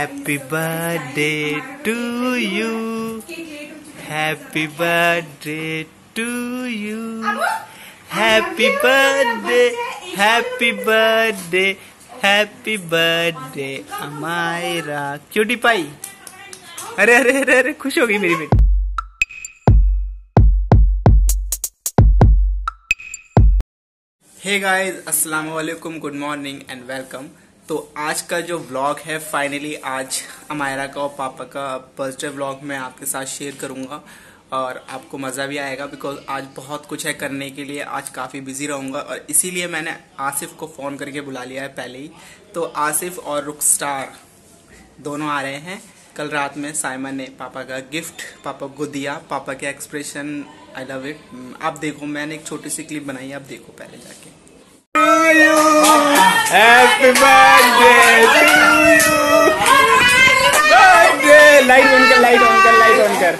Happy birthday to you. Happy birthday to you. Happy birthday, happy birthday, happy birthday, Amayra cutie pie अरे अरे अरे अरे खुश हो मेरी बेटी हे गाइस अस्सलाम वालेकुम गुड मॉर्निंग एंड वेलकम तो आज का जो व्लॉग है फाइनली आज अमायरा का और पापा का बर्थडे व्लॉग मैं आपके साथ शेयर करूँगा और आपको मज़ा भी आएगा बिकॉज़ आज बहुत कुछ है करने के लिए, आज काफ़ी बिज़ी रहूँगा और इसीलिए मैंने आसिफ को फ़ोन करके बुला लिया है पहले ही। तो आसिफ और रुखस्टार दोनों आ रहे हैं। कल रात में साइमन ने पापा का गिफ्ट पापा को दिया, पापा के एक्सप्रेशन आई लव इट आप देखो, मैंने एक छोटी सी क्लिप बनाई आप देखो पहले जाके। Happy birthday birthday light on कर लाइट ऑन कर लाइट ऑन कर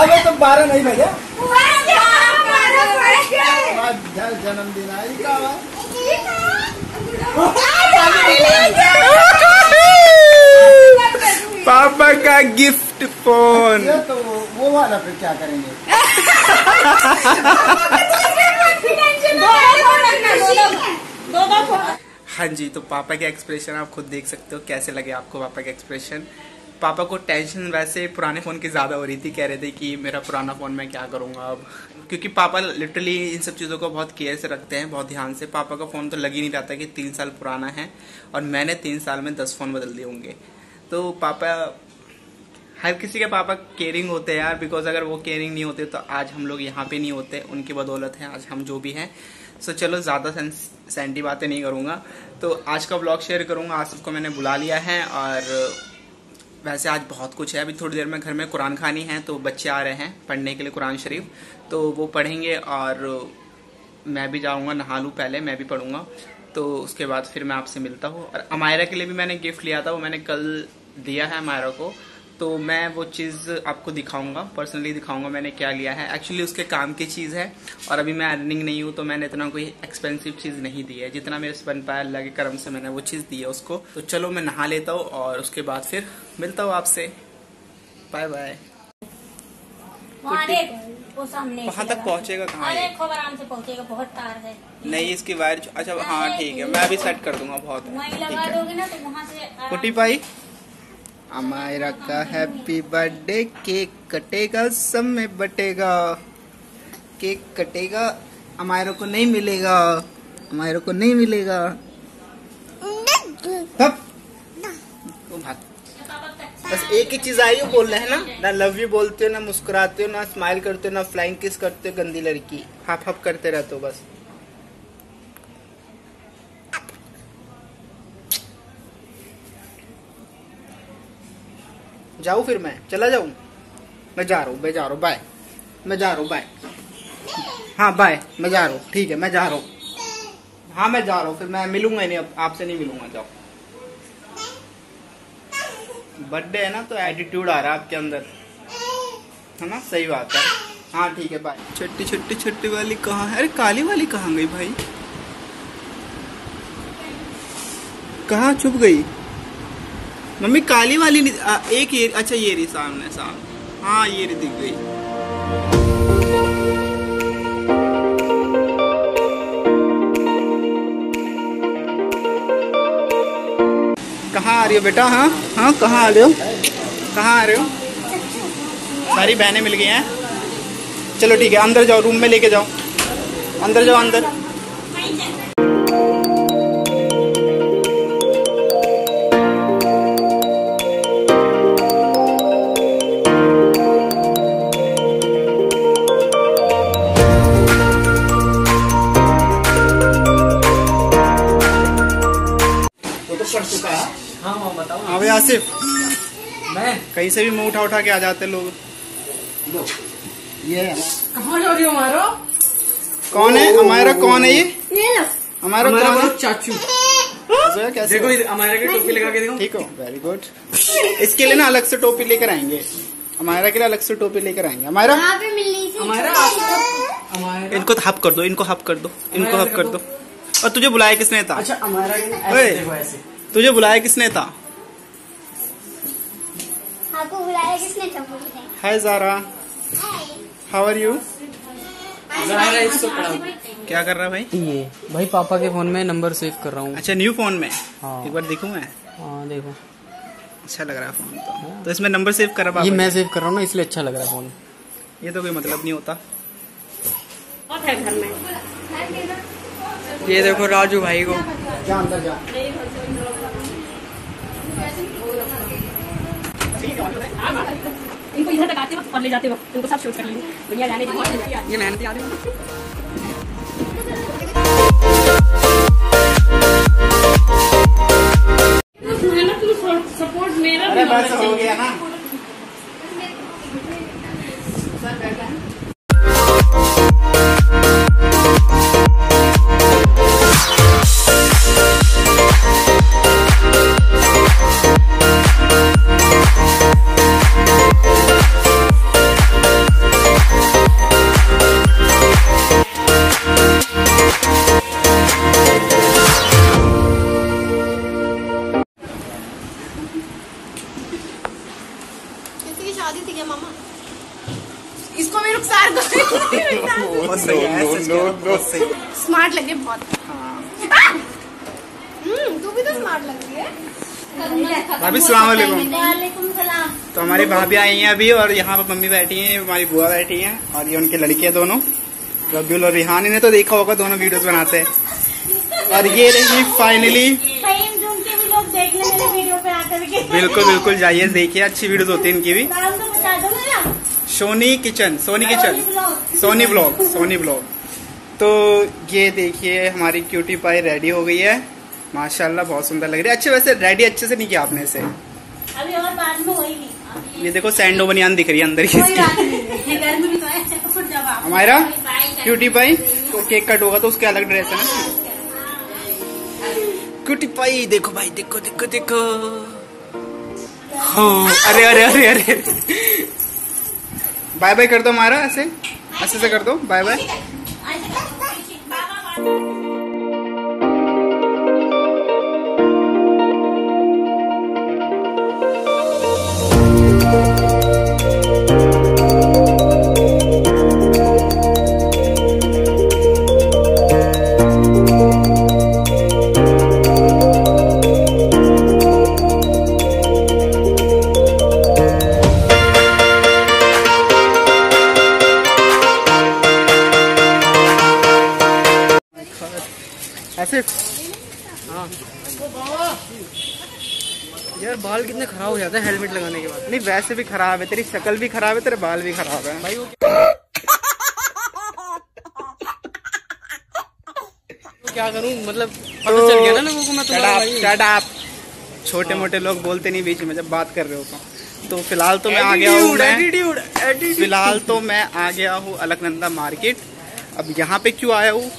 अबे तो बारह नहीं बजे। जन्मदिन आई का बा? पापा का गिफ्ट फ़ोन तो वो वो वाला फिर क्या करेंगे? हाँ जी तो पापा के एक्सप्रेशन आप खुद देख सकते हो कैसे लगे आपको पापा के एक्सप्रेशन पापा को टेंशन वैसे पुराने फ़ोन की ज़्यादा हो रही थी कह रहे थे कि मेरा पुराना फ़ोन मैं क्या करूँगा अब? क्योंकि पापा लिटरली इन सब चीज़ों को बहुत केयर से रखते हैं बहुत ध्यान से। पापा का फ़ोन तो लग ही नहीं रहता कि तीन साल पुराना है और मैंने तीन साल में दस फ़ोन बदल दिए होंगे। तो पापा हर किसी के पापा केयरिंग होते हैं यार बिकॉज़ अगर वो केयरिंग नहीं होते तो आज हम लोग यहाँ पे नहीं होते उनकी बदौलत है आज हम जो भी हैं। सो so, चलो ज़्यादा सेंटी बातें नहीं करूँगा। तो आज का ब्लॉग शेयर करूँगा आज को मैंने बुला लिया है और वैसे आज बहुत कुछ है। अभी थोड़ी देर में घर में कुरान खानी है तो बच्चे आ रहे हैं पढ़ने के लिए कुरान शरीफ। तो वो पढ़ेंगे और मैं भी जाऊँगा नहा लूँ पहले मैं भी पढ़ूँगा। तो उसके बाद फिर मैं आपसे मिलता हूँ। और अमायरा के लिए भी मैंने गिफ्ट लिया था वो मैंने कल दिया है अमायरा को। तो मैं वो चीज़ आपको दिखाऊँगा पर्सनली दिखाऊँगा मैंने क्या लिया है। एक्चुअली उसके काम की चीज़ है और अभी मैं अर्निंग नहीं हूँ तो मैंने इतना कोई एक्सपेंसिव चीज़ नहीं दी है। जितना मेरे से बन पाया अल्लाह के करम से मैंने वो चीज़ दी है उसको। तो चलो मैं नहा लेता हूँ और उसके बाद फिर मिलता हूँ आपसे। बाय बाय वहाँ तक पहुँचेगा कहाँ अरे? आराम से पहुंचेगा बहुत तार है। नहीं इसकी वायर अच्छा हाँ ठीक है। मैं अभी सेट कर दूँगा बहुत। वहीं लगा दोगे ना तो वहाँ से कुटी पाई? अमायरा का हैप्पी बर्थडे केक कटेगा, सब में बटेगा। केक कटेगा अमायरा को नहीं मिलेगा। अमायरा को नहीं मिलेगा। बस एक ही चीज़ आई हो बोलना है ना? ना लव यू बोलते हो, ना मुस्कुराते हो, ना स्माइल करते हो, ना फ्लाइंग किस करते हो, गंदी लड़की। हप हप करते रहते हो बस। जाऊँ फिर मैं? चला जाऊँ? मैं जा रहा हूँ, मैं जा रहा हूँ बाय मैं जा रहा हूँ बाय हाँ बाय मैं जा रहा हूँ, ठीक है, मैं जा रहा हूँ. हाँ मैं जा रहा हूँ, फिर मैं मिलूँगा नहीं, अब आपसे नहीं मिलूँगा, जाओ. बर्थडे है ना तो एटीट्यूड आ रहा है आपके अंदर. है ना? सही बात है. हाँ ठीक है बाय छोटी छोटी छोटी वाली कहाँ है? अरे, काली वाली कहाँ गई भाई? कहाँ छुप गई? मम्मी काली वाली आ, एक ये अच्छा ये रही सामने सामने। हाँ ये रही दिख गई। कहाँ आ रही हो बेटा? हाँ? हाँ कहाँ आ रहे हो? कहाँ आ रहे हो? सारी बहनें मिल गई हैं। चलो ठीक है अंदर जाओ रूम में लेके जाओ। अंदर जाओ अंदर। हाँ हाँ बताओ। हाँ भाई आसिफ। मैं? कहीं से भी मुँह उठा उठा के आ जाते लोग। लो। ये है कहाँ जा रही हो हमारा कौन है? हमारा कौन है ये? हमारा हमारा कौन चाचू। कैसे देखो? हमारे की टोपी लगा के देखो। ठीक हो वेरी गुड इसके लिए ना अलग से टोपी लेकर आएँगे। हमारा के लिए अलग से टोपी लेकर आएँगे। हमारा पे हमारा हमारा इनको हप कर दो इनको हप कर दो इनको हप कर दो। और तुझे बुलाया किसने था? अच्छा हमारा तुझे बुलाया किसने था? आपको बुलाया किसने hi Zara. How are you क्या कर रहा है भाई? ये भाई पापा के फ़ोन में नंबर सेव कर रहा हूँ। अच्छा न्यू फ़ोन में? हाँ। एक बार देखूँ मैं? हाँ देखो। अच्छा लग रहा है फ़ोन तो। हाँ। तो इसमें नंबर सेव करा ये मैं सेव कर रहा हूँ ना इसलिए अच्छा लग रहा है फ़ोन ये तो कोई मतलब नहीं होता। ये देखो राजू भाई को। जा अंदर जा इनको इधर लगाते आते वक्त और ले जाते वक्त इनको सब शूट कर लेंगे। दुनिया जाने की बहुत ये मेहनत याद है? सपोर्ट मेरा अरे बस हो गया ना। तू भी तो स्मार्ट लग रही है भाभी सलाम वालेकुम वालेकुम तो हमारी भाभी आई हैं अभी और यहाँ पर मम्मी बैठी हैं हमारी बुआ बैठी हैं और ये उनके लड़के हैं दोनों। रब्युल और रिहान ने तो देखा होगा दोनों वीडियोस बनाते हैं। और ये रही फाइनली बिल्कुल बिल्कुल जाइए देखिए अच्छी वीडियोस होती है इनकी भी। तो Soni kitchen Soni kitchen. Soni vlog Soni vlog. तो ये देखिए हमारी क्यूटी पाई रेडी हो गई है। माशाल्लाह बहुत सुंदर लग रही है। अच्छे वैसे रेडी अच्छे से नहीं किया आपने इसे। अभी और बाद में ये देखो सैंडो बनियान दिख रही है अंदर की। तो है। हमारा क्यूटी पाई तो केक कट होगा तो उसके अलग ड्रेस है ना। क्यूटी पाई देखो भाई देखो देखो देखो। हाँ अरे अरे अरे अरे। बाय बाय कर दो हमारा ऐसे। ऐसे से कर दो। बाय बाय खराब हो जाते हैं हेलमेट लगाने के बाद। नहीं वैसे भी खराब है तेरी शक्ल भी खराब है तेरे बाल भी खराब है। भाई वो क्या करूँ? मतलब पता तो चल गया ना लोगों को मैं तुम्हारा भाई. छोटे मोटे लोग बोलते नहीं बीच में जब बात कर रहे हो। तो फ़िलहाल तो मैं आ गया हूँ. फ़िलहाल तो मैं आ गया हूँ अलकनंदा मार्केट। अब यहाँ पे क्यों आया हूँ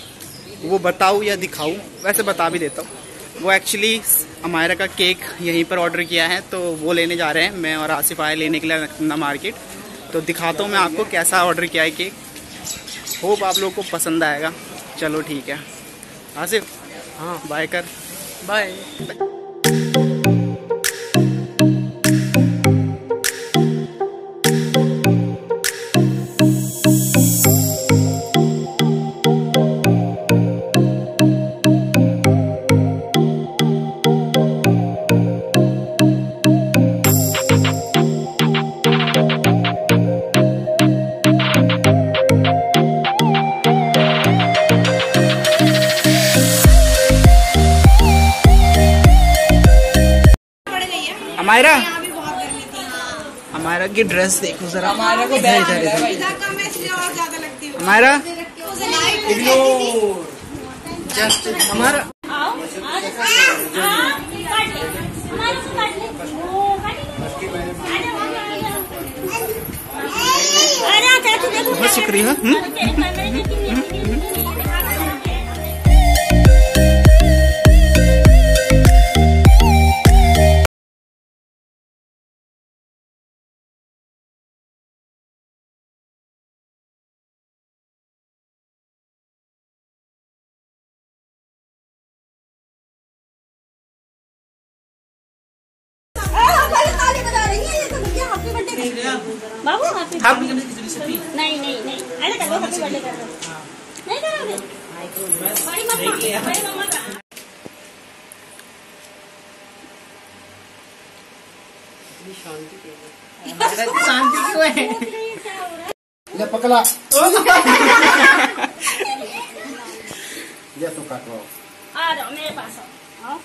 वो बताऊँ या दिखाऊँ? वैसे बता भी देता हूँ। वो एक्चुअली अमायरा का केक यहीं पर ऑर्डर किया है तो वो लेने जा रहे हैं। मैं और आसिफ आए लेने के लिए ना मार्केट तो दिखाता हूँ मैं आपको कैसा ऑर्डर किया है केक होप आप लोग को पसंद आएगा। चलो ठीक है। आसिफ हाँ। बाय कर। बाय की ड्रेस देखो जरा। हमारा को इधर इधर। इधर। हमारा? जस्ट हमारा आओ आज बाबू हाँ नहीं नहीं नहीं। अरे करो हैप्पी बर्थडे कर दो नहीं करोगे बड़ी मम्मा बड़ी मम्मा का शांति क्यों है? ले पकड़ा। ये तो काटवाओ आ जाओ मेरे पास आओ।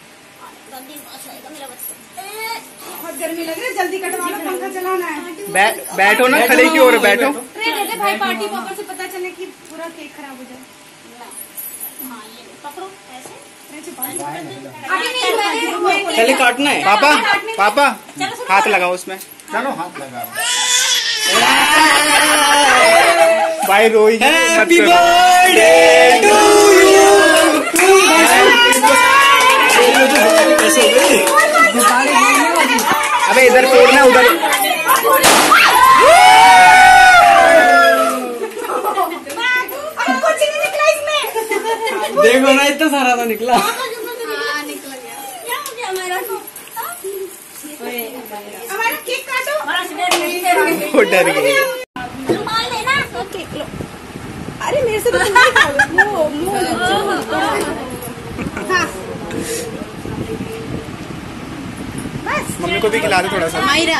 बहुत गर्मी लग रही है जल्दी कटवा लो पंखा चलाना है। बै, बैठो ना खड़े की ओर बैठो। ट्रे दे दे भाई पार्टी पापा से पता चले कि पूरा केक खराब हो जाए। हाँ पकड़ो ऐसे। अभी नहीं मैंने मैं- पहले काटना है। पापा पापा हाथ लगाओ उसमें। चलो हाथ लगाओ भाई रोई हैप्पी अबे इधर तोड़ना उधर अरे कुछ नहीं निकला इसमें देखो ना इतना सारा तो निकला। हाँ निकल गया। क्या हो गया मेरा तो हमारा केक काटो। डर गई। रुमाल लेना केक लो। अरे मेरे से तो मुँह मुँह। हाँ बस मम्मी को भी खिला दो थोड़ा सा। मायरा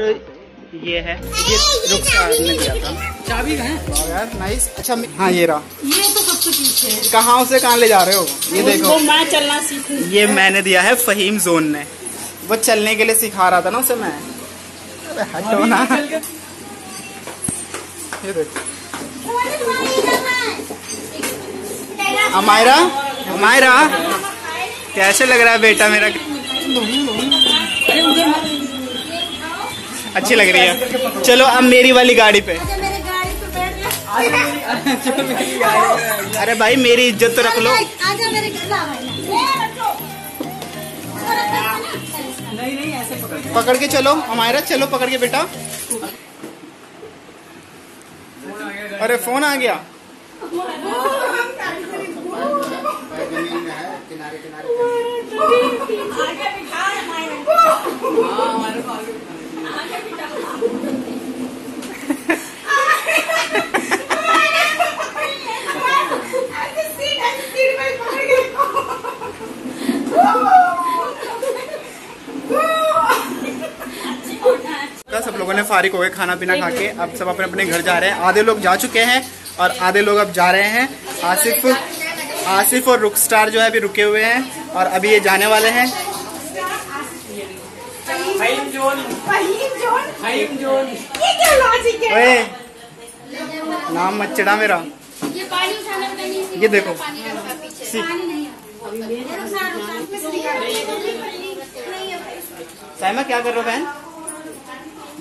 ये है। ये रुखसार ने दिया था चाबी है? यार नाइस अच्छा हाँ ये रहा। ये तो सबसे पीछे है। कहाँ से कहाँ ले जा रहे हो? ये देखो। मैं चलना सीखूं। ये मैंने दिया है फहीम जोन ने। वो चलने के लिए सिखा रहा था ना उसे मैं। अरे हटो ना। ये देखो। अमायरा अमायरा कैसे लग रहा है बेटा मेरा? अच्छी लग रही है। चलो अब मेरी वाली गाड़ी पे। मेरे गाड़ी पे बैठ जा। अरे भाई मेरी इज़्ज़त तो रख लो। आजा मेरे घर नहीं नहीं ऐसे पकड़ पकड़ के चलो हमारा चलो पकड़ के बेटा। अरे फ़ोन आ गया। है किनारे किनारे लोगों ने फारिग हो गए खाना पीना खा के अब सब अपने अपने घर जा रहे हैं। आधे लोग जा चुके हैं और आधे लोग अब जा रहे हैं। आसिफ आसिफ और रुख स्टार जो है अभी रुके हुए हैं और अभी ये जाने वाले हैं। फाइम जोन। फाइम जोन? ये क्या लॉजिक है? ओए नाम मत चिढ़ा मेरा। ये पानी उठाने में नहीं ये देखो। साइमा क्या कर रहे हो बहन?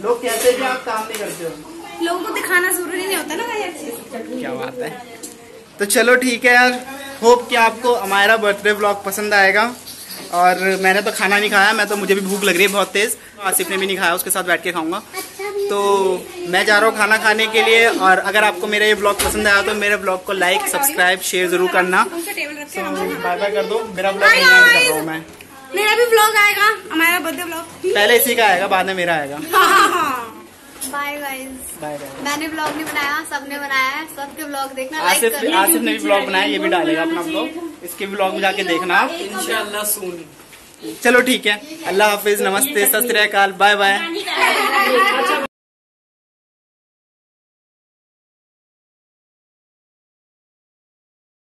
लोग कहते हैं आप काम नहीं करते हो। लोगों को दिखाना ज़रूरी नहीं होता ना चीज़ क्या बात है। तो चलो ठीक है यार होप कि आपको हमारा बर्थडे ब्लॉग पसंद आएगा। और मैंने तो खाना नहीं खाया मैं तो मुझे भी भूख लग रही है बहुत तेज। आसिफ ने भी नहीं खाया उसके साथ बैठ के खाऊँगा। तो मैं जा रहा हूँ खाना खाने के लिए और अगर आपको मेरा ये ब्लॉग पसंद आया तो मेरे ब्लॉग को लाइक सब्सक्राइब शेयर ज़रूर करना। बाय बाय कर दो। मेरा ब्लॉग कर रहा हूँ मैं। मेरा भी ब्लॉग आएगा हमारा बर्थडे ब्लॉग पहले इसी का आएगा बाद में मेरा आएगा। बाय गाइस बाय बाय मैंने ब्लॉग नहीं बनाया सबने बनाया है सबके ब्लॉग देखना लाइक आसिफ आसिफ ने भी ब्लॉग बनाया ये भी डालेगा अपना ब्लॉग इसके ब्लॉग में जाके देखना। आप इंशाल्लाह सुन चलो ठीक है अल्लाह हाफिज नमस्ते सत श्री अकाल बाय बाय